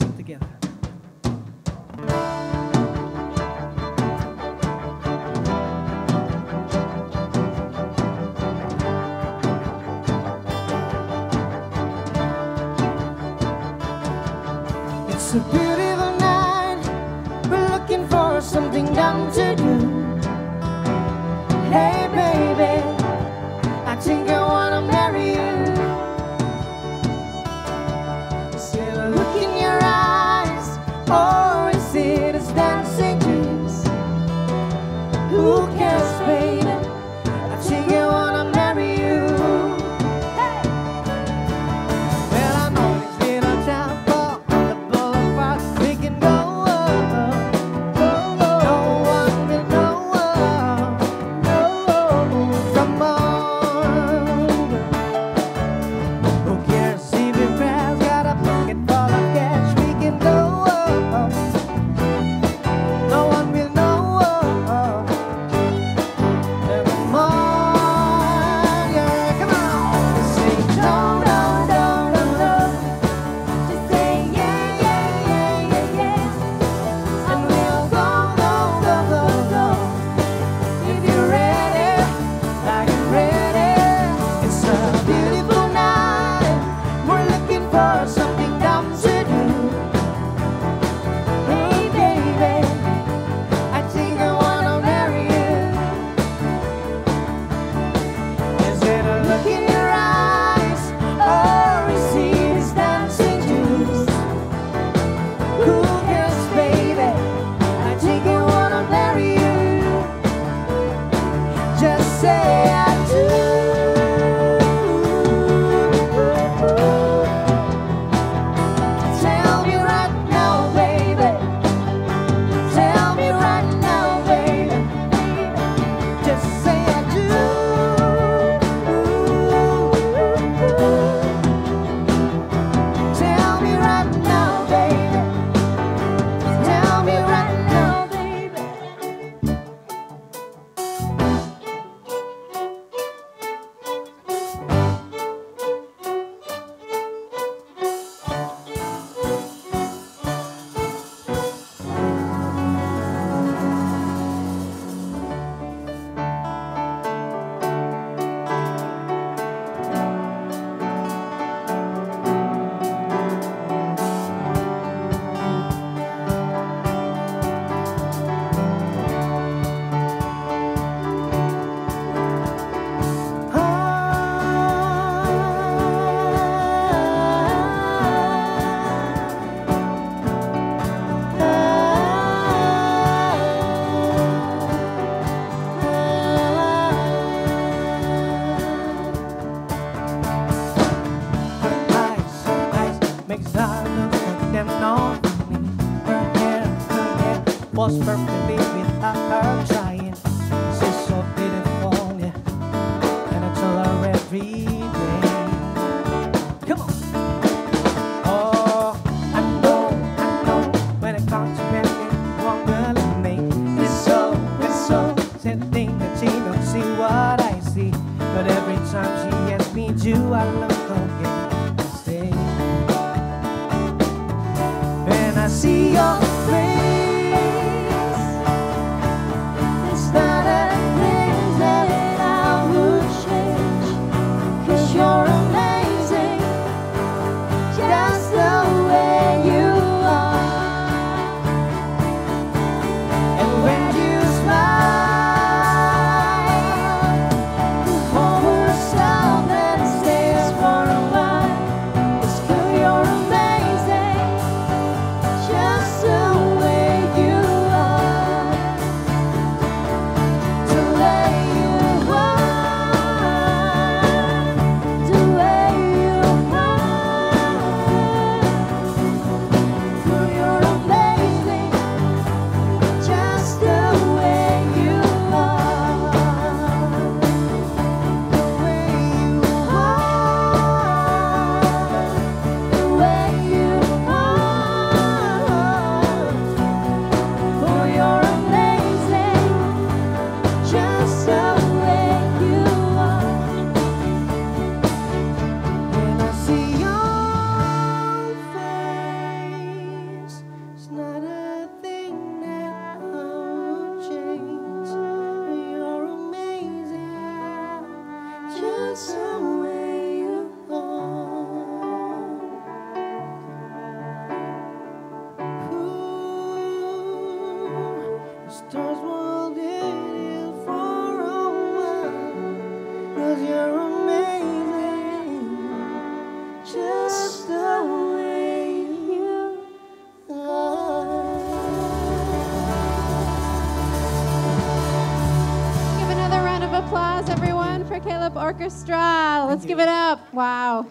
let's sit together. It's a beautiful night. We're looking for something dumb to Oh. makes her look like them all for me. Her hair, her hair was perfectly without her trying. She's so beautiful, yeah. And I tell her every day. Come on. Oh, I know, I know. When it comes to me, one girl in me, it's so, it's so. Said the thing that she don't see what I see, but every time she asks me do I love. see your for Kaleb Orchestra. Let's give it up. Wow.